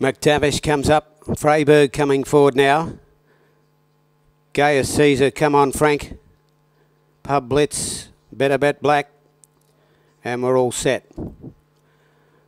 McTavish comes up. Freyberg coming forward now. Gaius Caesar, come on, Frank. Pub Blitz, Better Bet Black. And we're all set.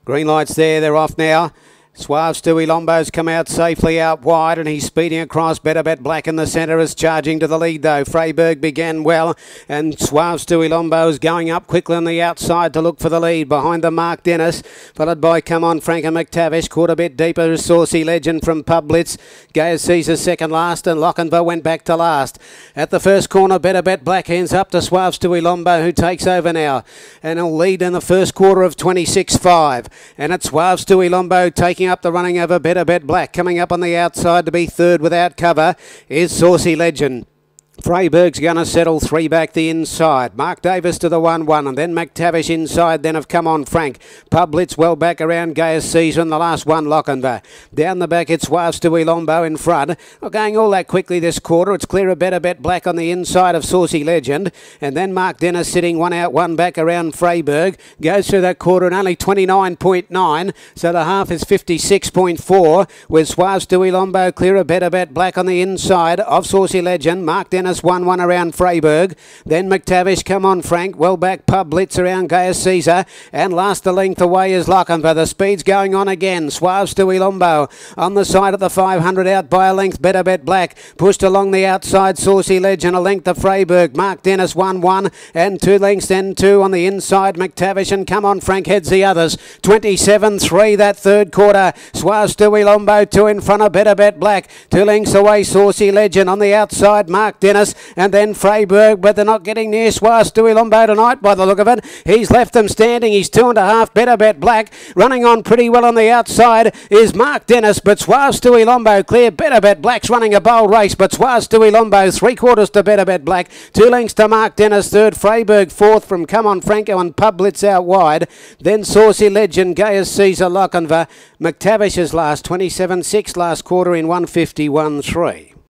Green lights there, they're off now. Suave Stewie Lombo's come out safely out wide and he's speeding across. Better Bet Black in the centre is charging to the lead though. Freyberg began well and Suave Stewie Lombo is going up quickly on the outside to look for the lead. Behind the Mark Dennis, followed by Come On Frank and McTavish. Caught a bit deeper is Saucy Legend from Publitz. Gaius Caesar second last and Lochinvar went back to last. At the first corner, Better Bet Black hands up to Suave Stewie Lombo who takes over now and he'll lead in the first quarter of 26-5. and it's Suave Stewie Lombo taking up the running over Better Bet Black. Coming up on the outside to be third without cover is Saucy Legend. Freyberg's going to settle three back the inside. Mark Davis to the 1 1, and then McTavish inside. Then have come on Frank. Publitz well back around Gaius Caesar the last one Lochinvar. Down the back, it's Stewie Lombo in front. Not going all that quickly this quarter. It's clear a better bet black on the inside of Saucy Legend. And then Mark Dennis sitting one out, one back around Freyberg. Goes through that quarter and only 29.9. So the half is 56.4. With Stewie Lombo clear a better bet black on the inside of Saucy Legend. Mark Dennis Dennis 1 1 around Freyberg. Then McTavish, come on, Frank. Well back, Pub Blitz around Gaius Caesar. And last the length away is Lochinvar. The speed's going on again. Suave Stewie Lombo on the side of the 500 out by a length. Better Bet Black pushed along the outside. Saucy Legend a length of Freyberg. Mark Dennis 1 1 and two lengths, then two on the inside. McTavish and come on, Frank heads the others. 27 3 that third quarter. Suave Stewie Lombo two in front of Better Bet Black. Two lengths away. Saucy Legend on the outside. Mark Dennis and then Freyberg, but they're not getting near Suave Stewie Lombo tonight by the look of it. He's left them standing. He's two and a half. Better bet black. Running on pretty well on the outside is Mark Dennis, but Suave Stewie Lombo clear. Better bet black's running a bold race, but Suave Stewie Lombo three quarters to Better bet black. Two lengths to Mark Dennis, third. Freyberg fourth from Come On Franco and Publitz out wide. Then Saucy Legend, Gaius Caesar Lochinvar. McTavish is last 27 6 last quarter in 151 3.